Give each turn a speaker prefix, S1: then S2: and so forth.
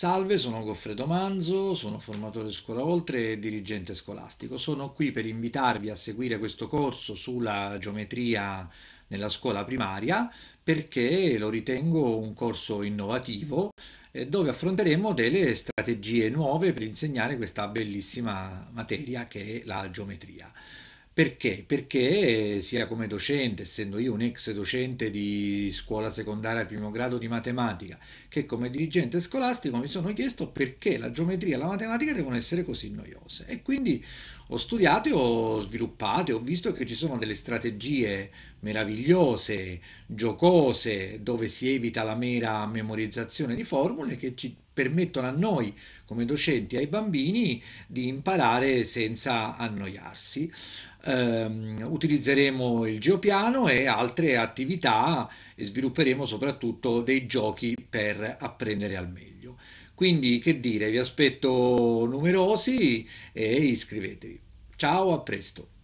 S1: Salve, sono Goffredo Manzo, sono formatore scuola oltre e dirigente scolastico. Sono qui per invitarvi a seguire questo corso sulla geometria nella scuola primaria perché lo ritengo un corso innovativo eh, dove affronteremo delle strategie nuove per insegnare questa bellissima materia che è la geometria. Perché? Perché sia come docente, essendo io un ex docente di scuola secondaria primo grado di matematica, che come dirigente scolastico mi sono chiesto perché la geometria e la matematica devono essere così noiose. E quindi ho studiato e ho sviluppato e ho visto che ci sono delle strategie meravigliose, giocose, dove si evita la mera memorizzazione di formule che ci permettono a noi come docenti ai bambini di imparare senza annoiarsi. Ehm, utilizzeremo il geopiano e altre attività e svilupperemo soprattutto dei giochi per apprendere al meglio. Quindi, che dire, vi aspetto numerosi e iscrivetevi. Ciao, a presto.